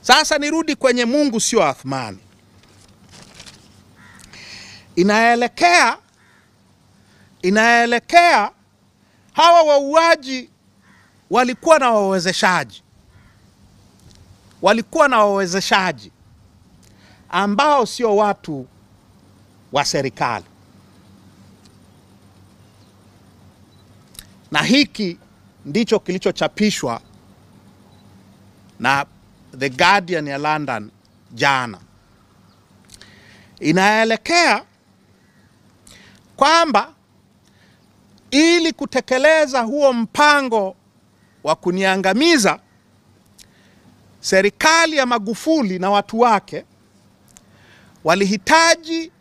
Sasa nirudi kwenye Mungu sio Athmani. Inaelekea inaelekea hawa wauaji walikuwa na wawezeshaji, walikuwa na wawezeshaji ambao sio watu wa serikali, na hiki ndicho kilichochapishwa na The Guardian ya London jana. Inaelekea kwamba ili kutekeleza huo mpango wa kuniangamiza, serikali ya Magufuli na watu wake walihitaji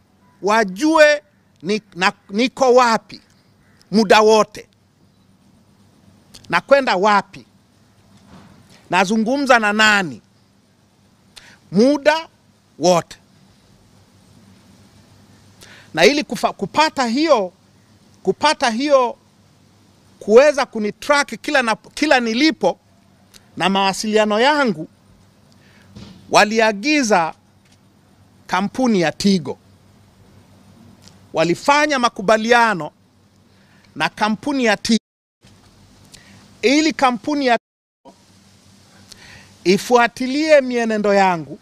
wajue ni, na, niko wapi muda wote. Na kwenda wapi, nazungumza na nani muda wote, na ili kufa, kupata hiyo kupata hiyo kuweza kunitrack kila, na, kila nilipo na mawasiliano yangu, waliagiza kampuni ya Tigo, walifanya makubaliano na kampuni ya Tigo. Ili kampuni ya ifuatilie mienendo yangu,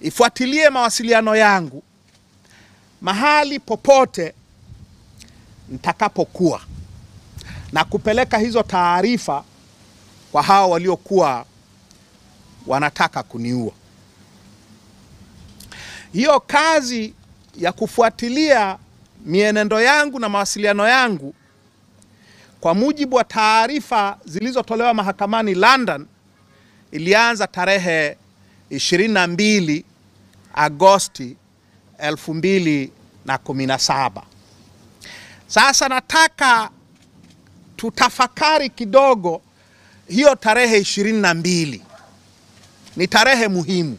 ifuatilie mawasiliano yangu. Mahali popote nitakapokuwa. Na kupeleka hizo taarifa kwa hao waliokuwa wanataka kuniua. Hiyo kazi ya kufuatilia mienendo yangu na mawasiliano yangu, kwa mujibu wa taarifa zilizotolewa mahakamani London, ilianza tarehe 22 Agosti 2017. Sasa nataka tutafakari kidogo hiyo tarehe ishirini na mbili. Ni tarehe muhimu.